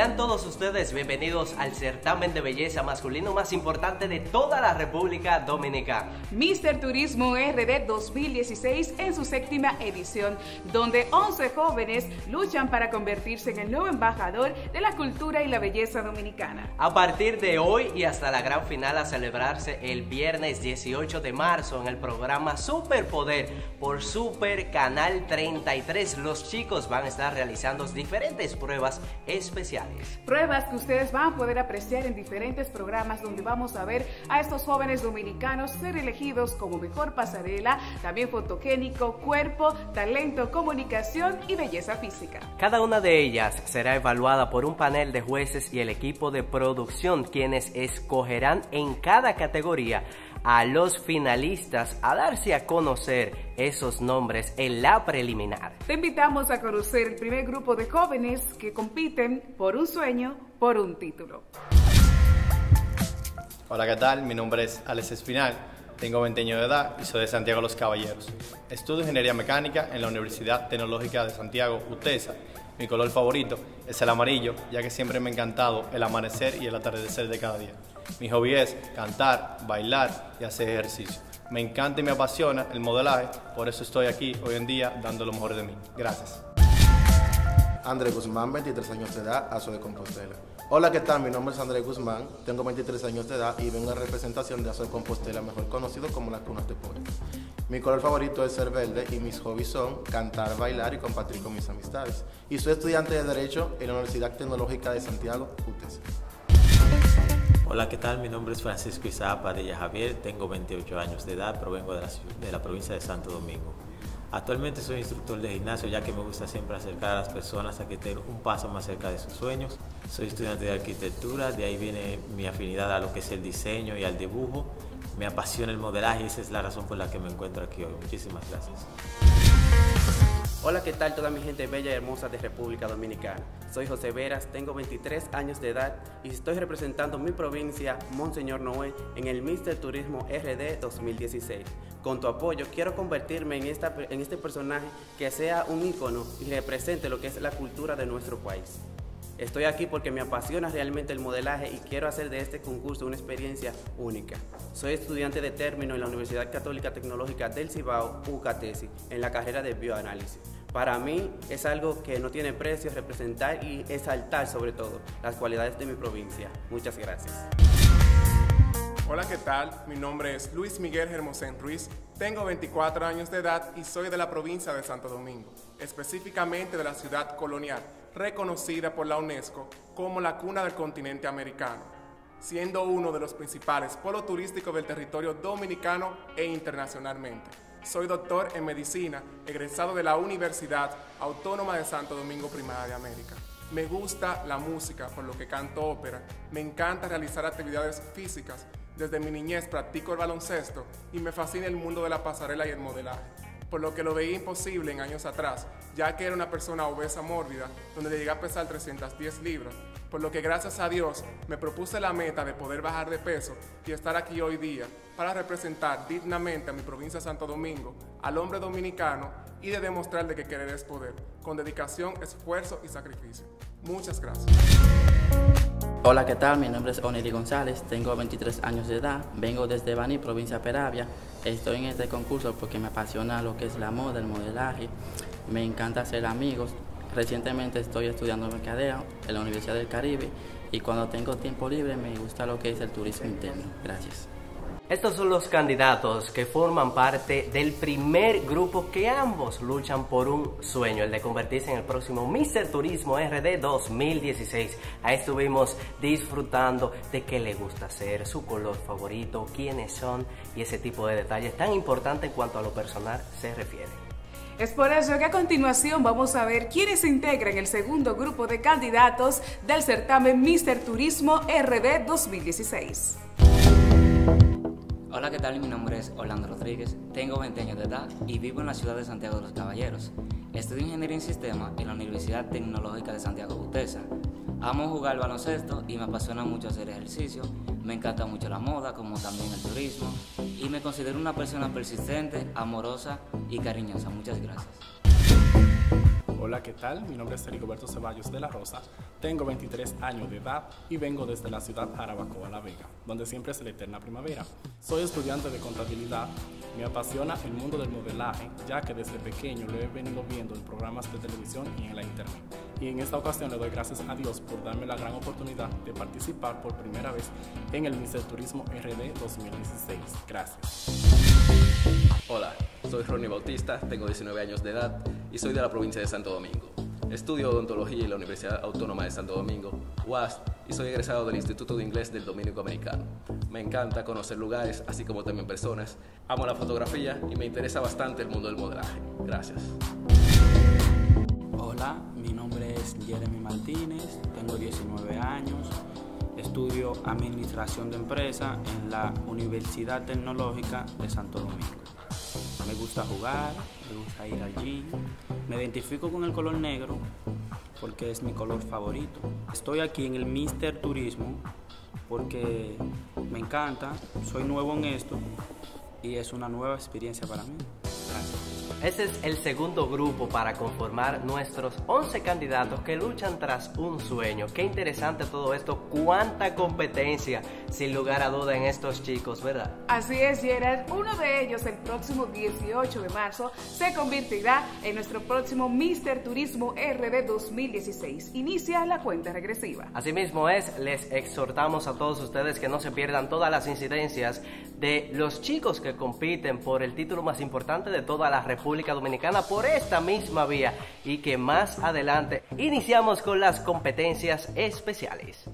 Sean todos ustedes bienvenidos al certamen de belleza masculino más importante de toda la República Dominicana. Mister Turismo RD 2016 en su séptima edición, donde 11 jóvenes luchan para convertirse en el nuevo embajador de la cultura y la belleza dominicana. A partir de hoy y hasta la gran final a celebrarse el viernes 18 de marzo en el programa Superpoder por Super Canal 33, los chicos van a estar realizando diferentes pruebas especiales Pruebas que ustedes van a poder apreciar en diferentes programas donde vamos a ver a estos jóvenes dominicanos ser elegidos como mejor pasarela, también fotogénico, cuerpo, talento, comunicación y belleza física. Cada una de ellas será evaluada por un panel de jueces y el equipo de producción quienes escogerán en cada categoría a los finalistas a darse a conocer esos nombres en la preliminar. Te invitamos a conocer el primer grupo de jóvenes que compiten por un sueño, por un título. Hola, ¿qué tal? Mi nombre es Alex Espinal, tengo 20 años de edad y soy de Santiago Los Caballeros. Estudio Ingeniería Mecánica en la Universidad Tecnológica de Santiago, UTESA. Mi color favorito es el amarillo, ya que siempre me ha encantado el amanecer y el atardecer de cada día. Mi hobby es cantar, bailar y hacer ejercicio. Me encanta y me apasiona el modelaje, por eso estoy aquí hoy en día dando lo mejor de mí. Gracias. André Guzmán, 23 años de edad, Azo de Compostela. Hola, ¿qué tal? Mi nombre es André Guzmán, tengo 23 años de edad y vengo en representación de de Compostela, mejor conocido como las Cunas de Poeta. Mi color favorito es ser verde y mis hobbies son cantar, bailar y compartir con mis amistades. Y soy estudiante de Derecho en la Universidad Tecnológica de Santiago, UTES. Hola, ¿qué tal? Mi nombre es Francisco Isaac Padilla Javier, tengo 28 años de edad, provengo de la, de la provincia de Santo Domingo. Actualmente soy instructor de gimnasio ya que me gusta siempre acercar a las personas a que estén un paso más cerca de sus sueños. Soy estudiante de arquitectura, de ahí viene mi afinidad a lo que es el diseño y al dibujo. Me apasiona el modelaje y esa es la razón por la que me encuentro aquí hoy. Muchísimas gracias. Hola, ¿qué tal toda mi gente bella y hermosa de República Dominicana? Soy José Veras, tengo 23 años de edad y estoy representando mi provincia, Monseñor Noé, en el Mister Turismo RD 2016. Con tu apoyo quiero convertirme en, esta, en este personaje que sea un ícono y represente lo que es la cultura de nuestro país. Estoy aquí porque me apasiona realmente el modelaje y quiero hacer de este concurso una experiencia única. Soy estudiante de término en la Universidad Católica Tecnológica del Cibao, UCATESI, en la carrera de bioanálisis. Para mí es algo que no tiene precio representar y exaltar sobre todo las cualidades de mi provincia. Muchas gracias. Hola, ¿qué tal? Mi nombre es Luis Miguel Hermosén Ruiz, tengo 24 años de edad y soy de la provincia de Santo Domingo, específicamente de la ciudad colonial reconocida por la UNESCO como la cuna del continente americano, siendo uno de los principales polos turísticos del territorio dominicano e internacionalmente. Soy doctor en medicina, egresado de la Universidad Autónoma de Santo Domingo Primada de América. Me gusta la música, por lo que canto ópera. Me encanta realizar actividades físicas. Desde mi niñez practico el baloncesto y me fascina el mundo de la pasarela y el modelaje por lo que lo veía imposible en años atrás, ya que era una persona obesa mórbida, donde llegué a pesar 310 libras, por lo que gracias a Dios me propuse la meta de poder bajar de peso y estar aquí hoy día para representar dignamente a mi provincia de Santo Domingo, al hombre dominicano y de demostrarle que querer es poder, con dedicación, esfuerzo y sacrificio. Muchas gracias. Hola, ¿qué tal? Mi nombre es Oneli González, tengo 23 años de edad, vengo desde Bani, provincia Peravia. Estoy en este concurso porque me apasiona lo que es la moda, el modelaje, me encanta hacer amigos. Recientemente estoy estudiando mercadeo en la Universidad del Caribe y cuando tengo tiempo libre me gusta lo que es el turismo interno. Gracias. Estos son los candidatos que forman parte del primer grupo que ambos luchan por un sueño, el de convertirse en el próximo Mr. Turismo RD 2016. Ahí estuvimos disfrutando de qué le gusta hacer, su color favorito, quiénes son y ese tipo de detalles tan importantes en cuanto a lo personal se refiere. Es por eso que a continuación vamos a ver quiénes se integran el segundo grupo de candidatos del certamen Mr. Turismo RD 2016. Hola, ¿qué tal? Mi nombre es Orlando Rodríguez, tengo 20 años de edad y vivo en la ciudad de Santiago de los Caballeros. Estudio Ingeniería en Sistemas en la Universidad Tecnológica de Santiago Utesa. Amo jugar baloncesto y me apasiona mucho hacer ejercicio. Me encanta mucho la moda, como también el turismo. Y me considero una persona persistente, amorosa y cariñosa. Muchas gracias. Hola, ¿qué tal? Mi nombre es Rigoberto Ceballos de la Rosa. Tengo 23 años de edad y vengo desde la ciudad Jarabacoa, La Vega, donde siempre es la eterna primavera. Soy estudiante de contabilidad. Me apasiona el mundo del modelaje, ya que desde pequeño lo he venido viendo en programas de televisión y en la internet. Y en esta ocasión le doy gracias a Dios por darme la gran oportunidad de participar por primera vez en el Mister Turismo RD 2016. Gracias. Hola, soy Ronnie Bautista, tengo 19 años de edad y soy de la provincia de Santo Domingo. Estudio odontología en la Universidad Autónoma de Santo Domingo, UAS, y soy egresado del Instituto de Inglés del Dominico Americano. Me encanta conocer lugares, así como también personas. Amo la fotografía y me interesa bastante el mundo del modelaje. Gracias. Hola, mi nombre es Jeremy Martínez, tengo 19 años, estudio Administración de Empresa en la Universidad Tecnológica de Santo Domingo. Me gusta jugar, me gusta ir allí. Me identifico con el color negro porque es mi color favorito. Estoy aquí en el Mister Turismo porque me encanta, soy nuevo en esto y es una nueva experiencia para mí. Este es el segundo grupo para conformar nuestros 11 candidatos que luchan tras un sueño. Qué interesante todo esto, cuánta competencia, sin lugar a duda, en estos chicos, ¿verdad? Así es, Gerard. Uno de ellos, el próximo 18 de marzo, se convertirá en nuestro próximo Mister Turismo RD 2016. Inicia la cuenta regresiva. Asimismo es, les exhortamos a todos ustedes que no se pierdan todas las incidencias de los chicos que compiten por el título más importante de toda la Dominicana por esta misma vía y que más adelante iniciamos con las competencias especiales.